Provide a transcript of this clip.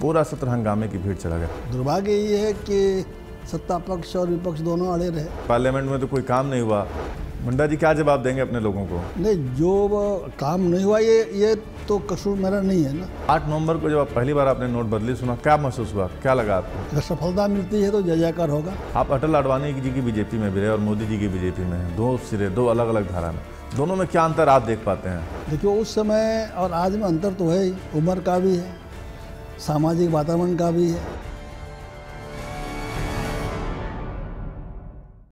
पूरा सत्र हंगामे की भीड़ चला गया। दुर्भाग्य ये है कि सत्ता पक्ष और विपक्ष दोनों अड़े रहे। पार्लियामेंट में तो कोई काम नहीं हुआ। मुंडा जी क्या जवाब देंगे अपने लोगों को? नहीं जो काम नहीं हुआ ये ये तो कसूर मेरा नहीं है ना। आठ नवंबर को जब आप पहली बार आपने नोट बदली सुना क्या महसूस हुआ? क्या लगा आपको? अगर सफलता मिलती है तो जय जयकार होगा। आप अटल आडवाणी जी की बीजेपी में भी रहे और मोदी जी की बीजेपी में हैं। दो सिरे दो अलग अलग धारा में। दोनों में क्या अंतर आप देख पाते हैं? देखिए उस समय और आज में अंतर तो है ही। उम्र का भी है। सामाजिक वातावरण का भी है